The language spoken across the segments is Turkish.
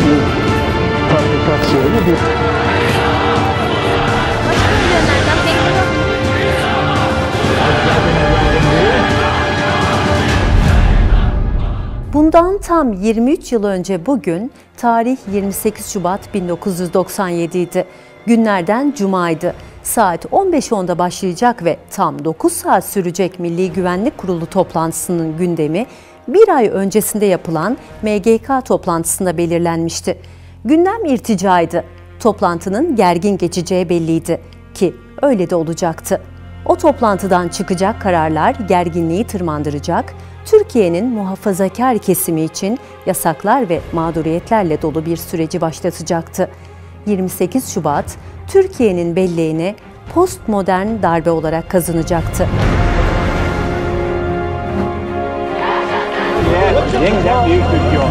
bir fabrikasyonu bir? Bundan tam 23 yıl önce bugün tarih 28 Şubat 1997 idi. Günlerden cumaydı. Saat 15.10'da başlayacak ve tam 9 saat sürecek Milli Güvenlik Kurulu toplantısının gündemi bir ay öncesinde yapılan MGK toplantısında belirlenmişti. Gündem irticaydı. Toplantının gergin geçeceği belliydi ki öyle de olacaktı. O toplantıdan çıkacak kararlar gerginliği tırmandıracak, Türkiye'nin muhafazakar kesimi için yasaklar ve mağduriyetlerle dolu bir süreci başlatacaktı. 28 Şubat, Türkiye'nin belleğine postmodern darbe olarak kazanacaktı. Yeniden büyük Türkiye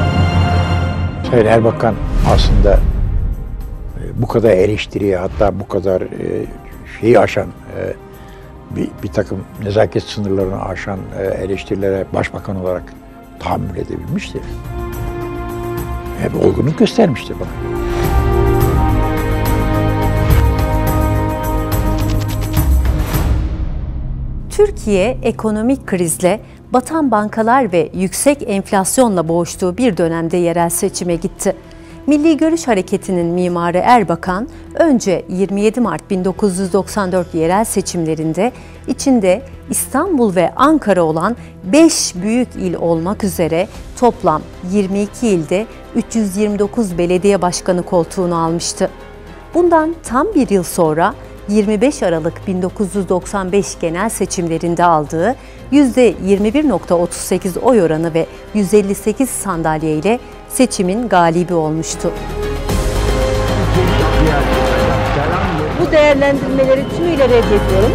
Sayın Erbakan aslında e, bu kadar eleştiriye hatta bu kadar e, şeyi aşan e, bir, bir takım nezaket sınırlarını aşan eleştirilere başbakan olarak tahammül edebilmiştir. Hep olgunluk göstermiştir bana. Türkiye ekonomik krizle, batan bankalar ve yüksek enflasyonla boğuştuğu bir dönemde yerel seçime gitti. Milli Görüş Hareketi'nin mimarı Erbakan, önce 27 Mart 1994 yerel seçimlerinde içinde İstanbul ve Ankara olan 5 büyük il olmak üzere toplam 22 ilde 329 belediye başkanı koltuğunu almıştı. Bundan tam bir yıl sonra 25 Aralık 1995 genel seçimlerinde aldığı %21.38 oy oranı ve 158 sandalye ile seçimin galibi olmuştu. Bu değerlendirmeleri tümüyle reddediyorum.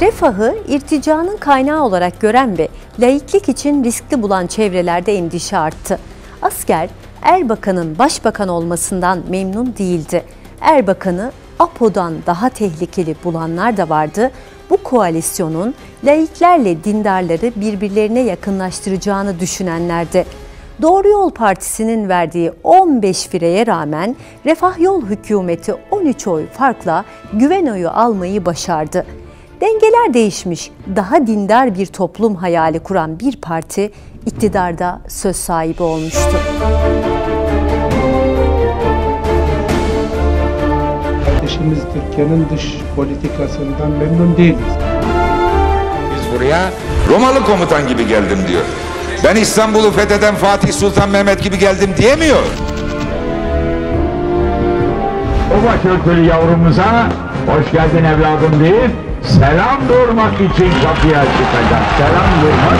Refahı irticanın kaynağı olarak gören ve laiklik için riskli bulan çevrelerde endişe arttı. Asker Erbakan'ın başbakan olmasından memnun değildi. Erbakan'ı APO'dan daha tehlikeli bulanlar da vardı. Bu koalisyonun laiklerle dindarları birbirlerine yakınlaştıracağını düşünenlerdi. Doğru Yol Partisi'nin verdiği 15 fireye rağmen Refah Yol hükümeti 13 oy farkla güven oyu almayı başardı. Dengeler değişmiş, daha dindar bir toplum hayali kuran bir parti iktidarda söz sahibi olmuştu. Kardeşimiz Türkiye'nin dış politikasından memnun değiliz. Biz buraya Romalı komutan gibi geldim diyor. Ben İstanbul'u fetheden Fatih Sultan Mehmet gibi geldim diyemiyor. O başörtülü yavrumuza hoş geldin evladım deyip selam durmak için kapıya çıkacak. Selam durmak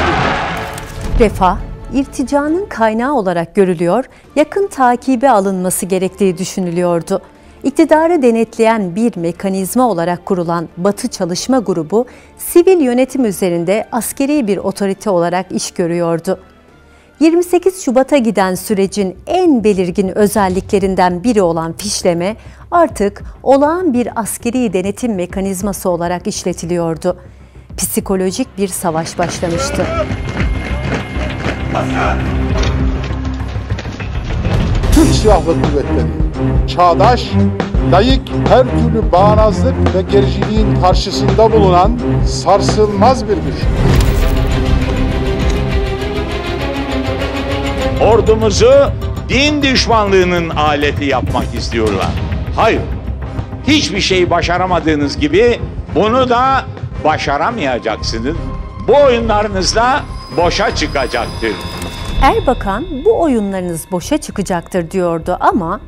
Refah, irticanın kaynağı olarak görülüyor, yakın takibe alınması gerektiği düşünülüyordu. İktidarı denetleyen bir mekanizma olarak kurulan Batı Çalışma Grubu, sivil yönetim üzerinde askeri bir otorite olarak iş görüyordu. 28 Şubat'a giden sürecin en belirgin özelliklerinden biri olan fişleme artık olağan bir askeri denetim mekanizması olarak işletiliyordu. Psikolojik bir savaş başlamıştı. Türk Silahlı Kuvvetleri, çağdaş, layık her türlü bağnazlık ve gericiliğin karşısında bulunan sarsılmaz bir güç. ordumuzu din düşmanlığının aleti yapmak istiyorlar. Hayır. Hiçbir şey başaramadığınız gibi bunu da başaramayacaksınız. Bu oyunlarınızda boşa çıkacaktır. Erbakan bu oyunlarınız boşa çıkacaktır diyordu ama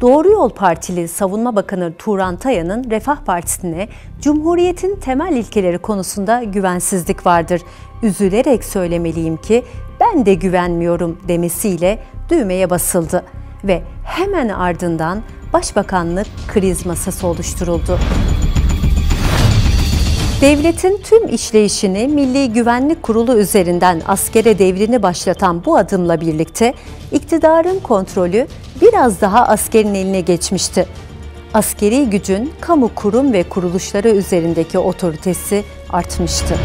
Doğru Yol Partili Savunma Bakanı Turan Tayan'ın Refah Partisi'ne Cumhuriyet'in temel ilkeleri konusunda güvensizlik vardır. Üzülerek söylemeliyim ki ben de güvenmiyorum demesiyle düğmeye basıldı ve hemen ardından Başbakanlık kriz masası oluşturuldu. Devletin tüm işleyişini Milli Güvenlik Kurulu üzerinden askere devrini başlatan bu adımla birlikte iktidarın kontrolü biraz daha askerin eline geçmişti. Askeri gücün kamu kurum ve kuruluşları üzerindeki otoritesi artmıştı.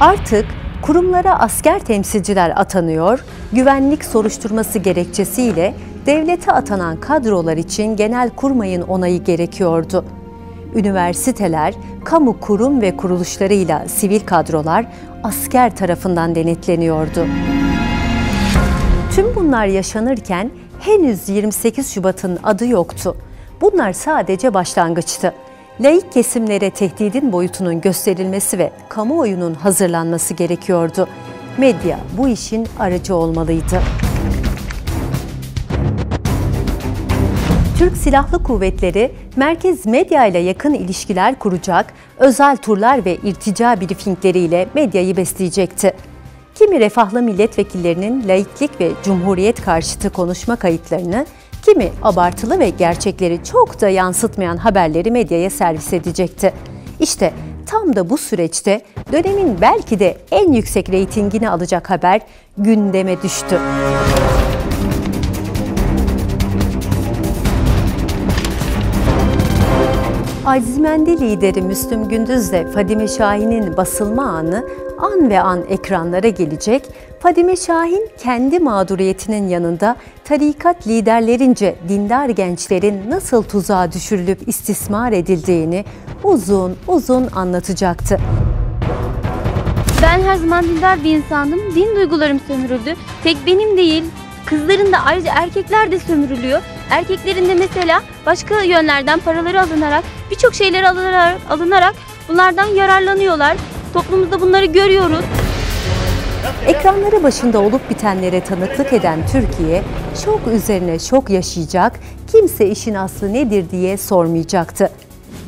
Artık Kurumlara asker temsilciler atanıyor, güvenlik soruşturması gerekçesiyle devlete atanan kadrolar için genel kurmayın onayı gerekiyordu. Üniversiteler, kamu kurum ve kuruluşlarıyla sivil kadrolar asker tarafından denetleniyordu. Tüm bunlar yaşanırken henüz 28 Şubat'ın adı yoktu. Bunlar sadece başlangıçtı. Laik kesimlere tehdidin boyutunun gösterilmesi ve kamuoyunun hazırlanması gerekiyordu. Medya bu işin aracı olmalıydı. Türk Silahlı Kuvvetleri merkez medya ile yakın ilişkiler kuracak, özel turlar ve irtica briefingleriyle medyayı besleyecekti. Kimi refahlı milletvekillerinin laiklik ve cumhuriyet karşıtı konuşma kayıtlarını, kimi abartılı ve gerçekleri çok da yansıtmayan haberleri medyaya servis edecekti. İşte tam da bu süreçte dönemin belki de en yüksek reytingini alacak haber gündeme düştü. Azimendi lideri Müslüm Gündüz de Fadime Şahin'in basılma anı an ve an ekranlara gelecek. Fadime Şahin kendi mağduriyetinin yanında tarikat liderlerince dindar gençlerin nasıl tuzağa düşürülüp istismar edildiğini uzun uzun anlatacaktı. Ben her zaman dindar bir insandım. Din duygularım sömürüldü. Tek benim değil, kızların da ayrıca erkekler de sömürülüyor. Erkeklerin de mesela başka yönlerden paraları alınarak, birçok şeyleri alınarak, alınarak bunlardan yararlanıyorlar. Toplumumuzda bunları görüyoruz. Ekranları başında olup bitenlere tanıklık eden Türkiye, şok üzerine şok yaşayacak, kimse işin aslı nedir diye sormayacaktı.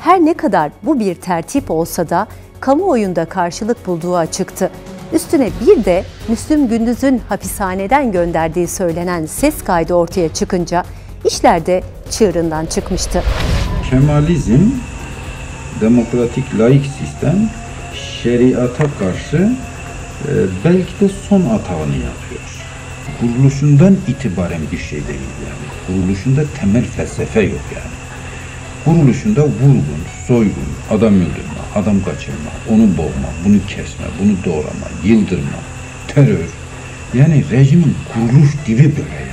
Her ne kadar bu bir tertip olsa da kamuoyunda karşılık bulduğu açıktı. Üstüne bir de Müslüm Gündüz'ün hapishaneden gönderdiği söylenen ses kaydı ortaya çıkınca işler de çığırından çıkmıştı. Kemalizm, demokratik laik sistem şeriata karşı e, belki de son atağını yapıyor. Kuruluşundan itibaren bir şey değil yani. Kuruluşunda temel felsefe yok yani. Kuruluşunda vurgun, soygun, adam öldürme, adam kaçırma, onu boğma, bunu kesme, bunu doğrama, yıldırma, terör. Yani rejimin kuruluş dili böyle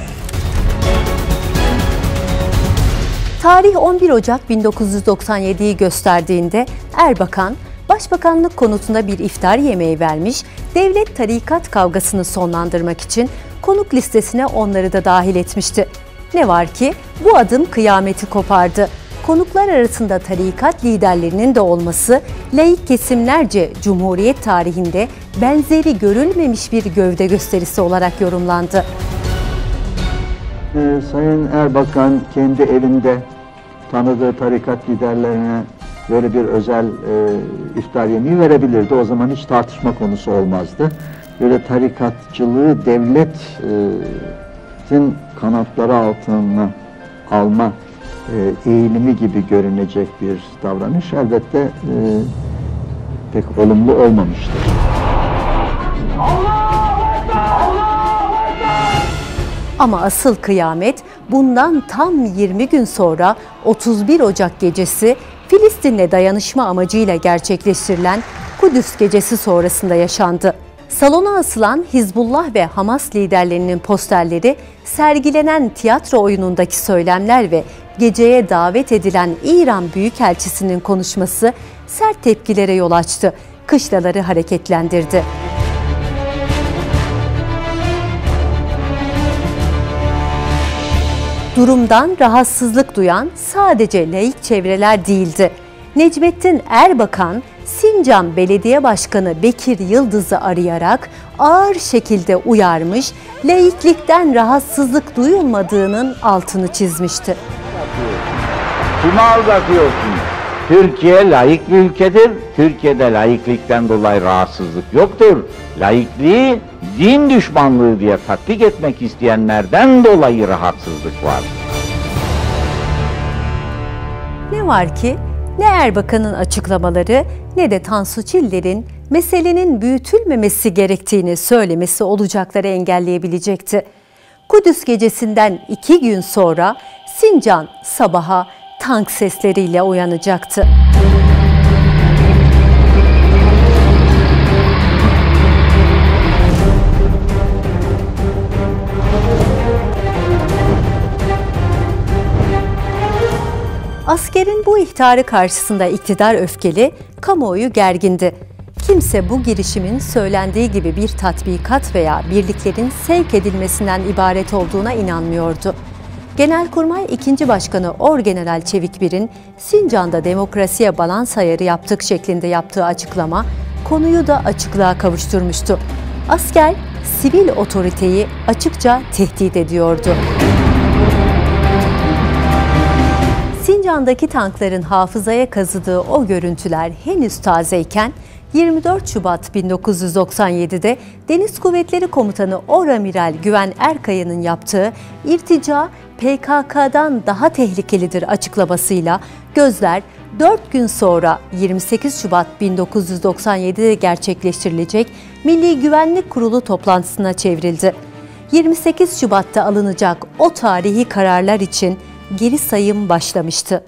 Tarih 11 Ocak 1997'yi gösterdiğinde Erbakan, Başbakanlık konutunda bir iftar yemeği vermiş, devlet tarikat kavgasını sonlandırmak için konuk listesine onları da dahil etmişti. Ne var ki bu adım kıyameti kopardı. Konuklar arasında tarikat liderlerinin de olması laik kesimlerce Cumhuriyet tarihinde benzeri görülmemiş bir gövde gösterisi olarak yorumlandı. Ee, Sayın Erbakan kendi evinde tanıdığı tarikat liderlerine böyle bir özel e, iftar yemeği verebilirdi. O zaman hiç tartışma konusu olmazdı. Böyle tarikatçılığı devletin kanatları altına alma e, eğilimi gibi görünecek bir davranış elbette e, pek olumlu olmamıştır. Ama asıl kıyamet bundan tam 20 gün sonra 31 Ocak gecesi Filistin'le dayanışma amacıyla gerçekleştirilen Kudüs gecesi sonrasında yaşandı. Salona asılan Hizbullah ve Hamas liderlerinin posterleri, sergilenen tiyatro oyunundaki söylemler ve geceye davet edilen İran Büyükelçisi'nin konuşması sert tepkilere yol açtı, kışlaları hareketlendirdi. Durumdan rahatsızlık duyan sadece laik çevreler değildi. Necmettin Erbakan, Sincan Belediye Başkanı Bekir Yıldız'ı arayarak ağır şekilde uyarmış, laiklikten rahatsızlık duyulmadığının altını çizmişti. Kimi aldatıyorsun? Türkiye layık bir ülkedir. Türkiye'de laiklikten dolayı rahatsızlık yoktur. Laikliği din düşmanlığı diye tatbik etmek isteyenlerden dolayı rahatsızlık var. Ne var ki ne Erbakan'ın açıklamaları ne de Tansu Çiller'in meselenin büyütülmemesi gerektiğini söylemesi olacakları engelleyebilecekti. Kudüs gecesinden iki gün sonra Sincan sabaha tank sesleriyle uyanacaktı. Askerin bu ihtarı karşısında iktidar öfkeli, kamuoyu gergindi. Kimse bu girişimin söylendiği gibi bir tatbikat veya birliklerin sevk edilmesinden ibaret olduğuna inanmıyordu. Genelkurmay 2. Başkanı Orgeneral Çevikbir'in Sincan'da demokrasiye balans ayarı yaptık şeklinde yaptığı açıklama konuyu da açıklığa kavuşturmuştu. Asker sivil otoriteyi açıkça tehdit ediyordu. Sincan'daki tankların hafızaya kazıdığı o görüntüler henüz tazeyken 24 Şubat 1997'de Deniz Kuvvetleri Komutanı Oramiral Güven Erkaya'nın yaptığı irtica PKK'dan daha tehlikelidir açıklamasıyla gözler 4 gün sonra 28 Şubat 1997'de gerçekleştirilecek Milli Güvenlik Kurulu toplantısına çevrildi. 28 Şubat'ta alınacak o tarihi kararlar için geri sayım başlamıştı.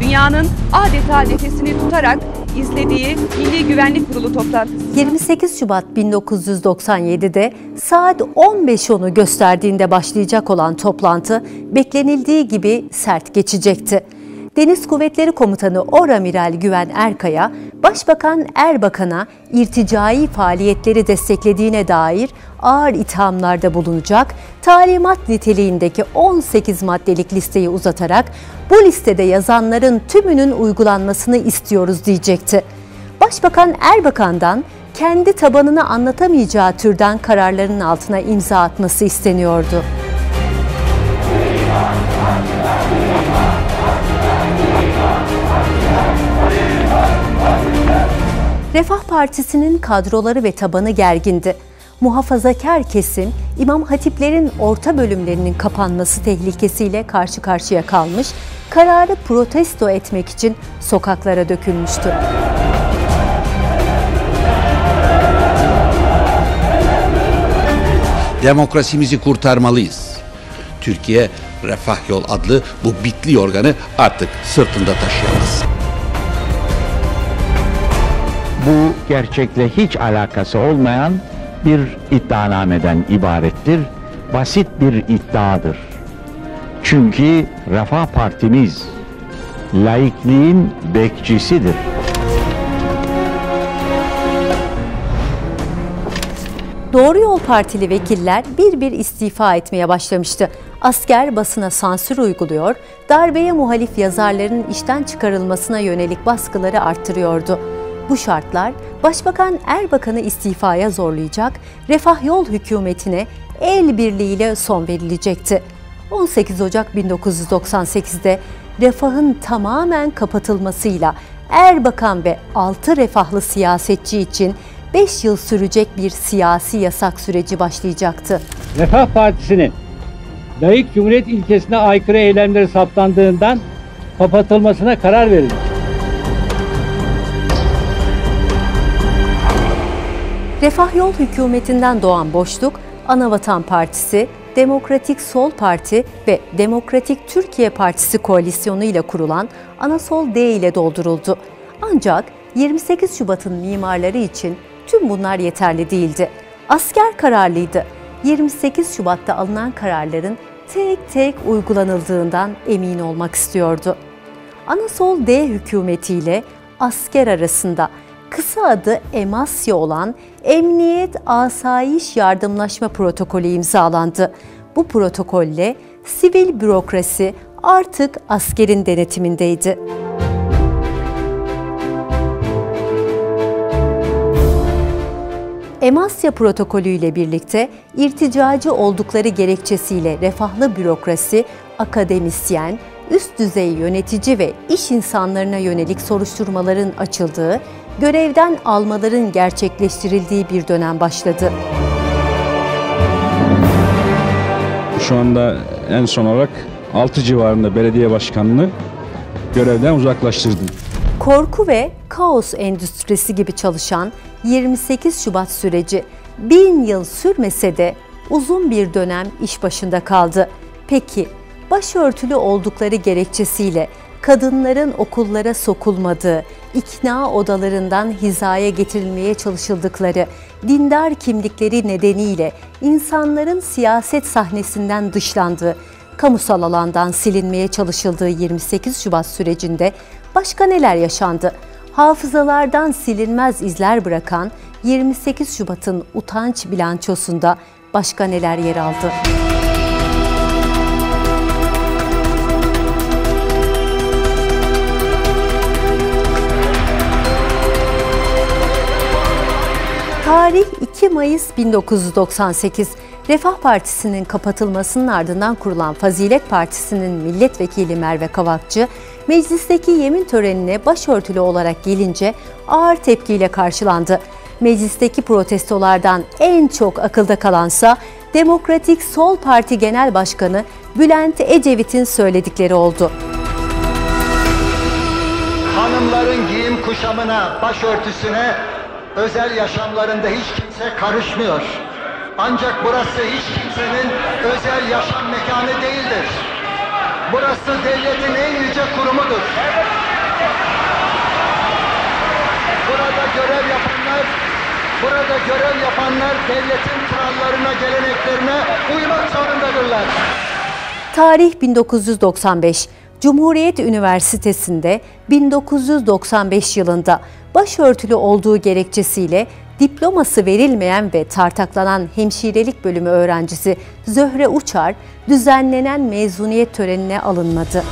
Dünyanın adeta nefesini tutarak izlediği Milli Güvenlik Kurulu toplantısı. 28 Şubat 1997'de saat 15.10'u gösterdiğinde başlayacak olan toplantı beklenildiği gibi sert geçecekti. Deniz Kuvvetleri Komutanı Oramiral Güven Erkaya, Başbakan Erbakan'a irticai faaliyetleri desteklediğine dair ağır ithamlarda bulunacak, talimat niteliğindeki 18 maddelik listeyi uzatarak bu listede yazanların tümünün uygulanmasını istiyoruz diyecekti. Başbakan Erbakan'dan kendi tabanını anlatamayacağı türden kararların altına imza atması isteniyordu. Refah Partisi'nin kadroları ve tabanı gergindi. Muhafazakar kesim, İmam Hatiplerin orta bölümlerinin kapanması tehlikesiyle karşı karşıya kalmış, kararı protesto etmek için sokaklara dökülmüştü. Demokrasimizi kurtarmalıyız. Türkiye Refah Yol adlı bu bitli yorganı artık sırtında taşıyamaz. Bu gerçekle hiç alakası olmayan bir iddianameden ibarettir. Basit bir iddiadır. Çünkü Refah Partimiz laikliğin bekçisidir. Doğru Yol Partili vekiller bir bir istifa etmeye başlamıştı. Asker basına sansür uyguluyor, darbeye muhalif yazarların işten çıkarılmasına yönelik baskıları arttırıyordu. Bu şartlar Başbakan Erbakan'ı istifaya zorlayacak, Refah Yol hükümetine el birliğiyle son verilecekti. 18 Ocak 1998'de refahın tamamen kapatılmasıyla Erbakan ve 6 refahlı siyasetçi için 5 yıl sürecek bir siyasi yasak süreci başlayacaktı. Refah Partisi'nin layık cumhuriyet ilkesine aykırı eylemleri saptandığından kapatılmasına karar verildi. Refah Yol hükümetinden doğan boşluk, Anavatan Partisi, Demokratik Sol Parti ve Demokratik Türkiye Partisi koalisyonu ile kurulan Anasol D ile dolduruldu. Ancak 28 Şubat'ın mimarları için tüm bunlar yeterli değildi. Asker kararlıydı. 28 Şubat'ta alınan kararların tek tek uygulanıldığından emin olmak istiyordu. Anasol D hükümetiyle asker arasında kısa adı Emasya olan Emniyet Asayiş Yardımlaşma Protokolü imzalandı. Bu protokolle sivil bürokrasi artık askerin denetimindeydi. Emasya protokolü ile birlikte irticacı oldukları gerekçesiyle refahlı bürokrasi, akademisyen, üst düzey yönetici ve iş insanlarına yönelik soruşturmaların açıldığı, görevden almaların gerçekleştirildiği bir dönem başladı. Şu anda en son olarak 6 civarında belediye başkanını görevden uzaklaştırdım. Korku ve kaos endüstrisi gibi çalışan 28 Şubat süreci bin yıl sürmese de uzun bir dönem iş başında kaldı. Peki başörtülü oldukları gerekçesiyle kadınların okullara sokulmadığı, ikna odalarından hizaya getirilmeye çalışıldıkları, dindar kimlikleri nedeniyle insanların siyaset sahnesinden dışlandığı, kamusal alandan silinmeye çalışıldığı 28 Şubat sürecinde başka neler yaşandı? Hafızalardan silinmez izler bırakan 28 Şubat'ın utanç bilançosunda başka neler yer aldı? Tarih 2 Mayıs 1998. Refah Partisi'nin kapatılmasının ardından kurulan Fazilet Partisi'nin milletvekili Merve Kavakçı, meclisteki yemin törenine başörtülü olarak gelince ağır tepkiyle karşılandı. Meclisteki protestolardan en çok akılda kalansa Demokratik Sol Parti Genel Başkanı Bülent Ecevit'in söyledikleri oldu. Hanımların giyim kuşamına, başörtüsüne, özel yaşamlarında hiç kimse karışmıyor. Ancak burası hiç kimsenin özel yaşam mekanı değildir. Burası devletin en yüce kurumudur. Burada görev yapanlar, burada görev yapanlar devletin kurallarına, geleneklerine uymak zorundadırlar. Tarih 1995. Cumhuriyet Üniversitesi'nde 1995 yılında başörtülü olduğu gerekçesiyle diploması verilmeyen ve tartaklanan hemşirelik bölümü öğrencisi Zöhre Uçar düzenlenen mezuniyet törenine alınmadı.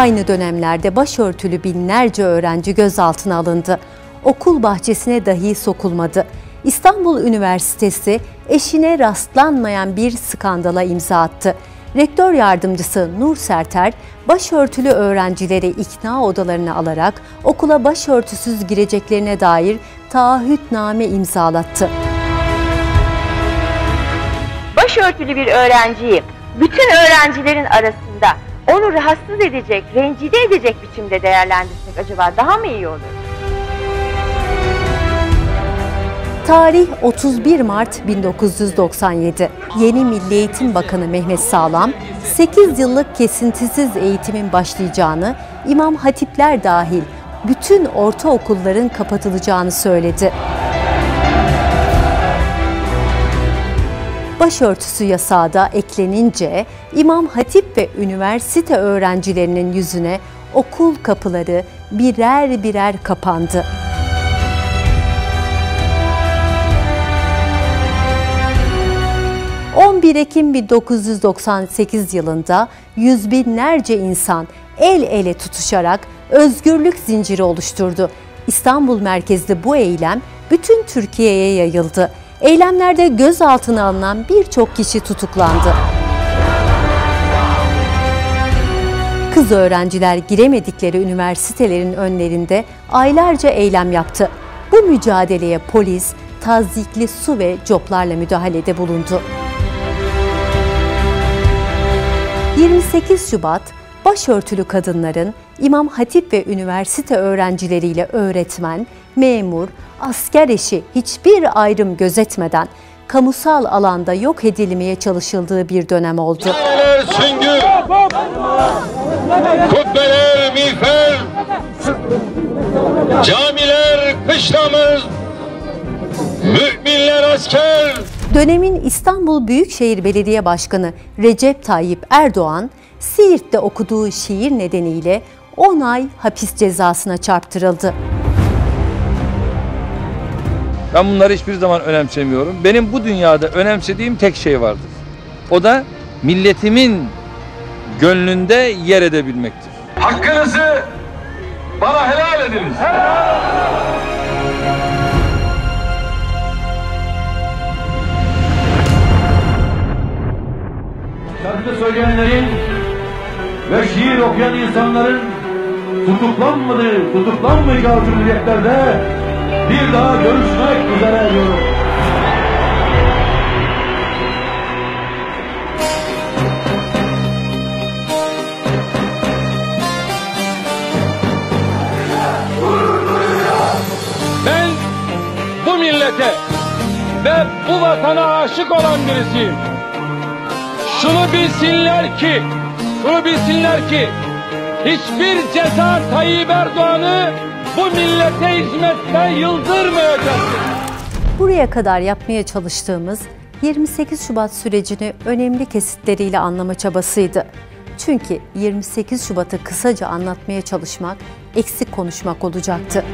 Aynı dönemlerde başörtülü binlerce öğrenci gözaltına alındı. Okul bahçesine dahi sokulmadı. İstanbul Üniversitesi eşine rastlanmayan bir skandala imza attı. Rektör yardımcısı Nur Serter, başörtülü öğrencileri ikna odalarına alarak okula başörtüsüz gireceklerine dair taahhütname imzalattı. Başörtülü bir öğrenciyi bütün öğrencilerin arasında onu rahatsız edecek, rencide edecek biçimde değerlendirsek acaba daha mı iyi olur? Tarih 31 Mart 1997. Yeni Milli Eğitim Bakanı Mehmet Sağlam, 8 yıllık kesintisiz eğitimin başlayacağını, İmam Hatipler dahil bütün ortaokulların kapatılacağını söyledi. Başörtüsü yasağı da eklenince İmam Hatip ve üniversite öğrencilerinin yüzüne okul kapıları birer birer kapandı. 11 Ekim 1998 yılında yüz binlerce insan el ele tutuşarak özgürlük zinciri oluşturdu. İstanbul merkezli bu eylem bütün Türkiye'ye yayıldı. Eylemlerde gözaltına alınan birçok kişi tutuklandı. Kız öğrenciler giremedikleri üniversitelerin önlerinde aylarca eylem yaptı. Bu mücadeleye polis tazyikli su ve coplarla müdahalede bulundu. 28 Şubat başörtülü kadınların İmam Hatip ve üniversite öğrencileriyle öğretmen, memur, asker eşi hiçbir ayrım gözetmeden kamusal alanda yok edilmeye çalışıldığı bir dönem oldu. Süngü, kubbeler miğfer, camiler kışlamız, müminler asker. Dönemin İstanbul Büyükşehir Belediye Başkanı Recep Tayyip Erdoğan, Siirt'te okuduğu şiir nedeniyle 10 ay hapis cezasına çarptırıldı. Ben bunları hiçbir zaman önemsemiyorum. Benim bu dünyada önemsediğim tek şey vardır. O da milletimin gönlünde yer edebilmektir. Hakkınızı bana helal ediniz. şarkı söyleyenlerin ve şiir okuyan insanların tutuklanmadığı, tutuklanmayacağı cumhuriyetlerde bir daha görüşmek üzere diyorum. Ben bu millete ve bu vatana aşık olan birisiyim. Şunu bilsinler ki, şunu bilsinler ki hiçbir ceza Tayyip Erdoğan'ı bu millete hizmette yıldırmayacaktır. Buraya kadar yapmaya çalıştığımız 28 Şubat sürecini önemli kesitleriyle anlama çabasıydı. Çünkü 28 Şubat'ı kısaca anlatmaya çalışmak eksik konuşmak olacaktı.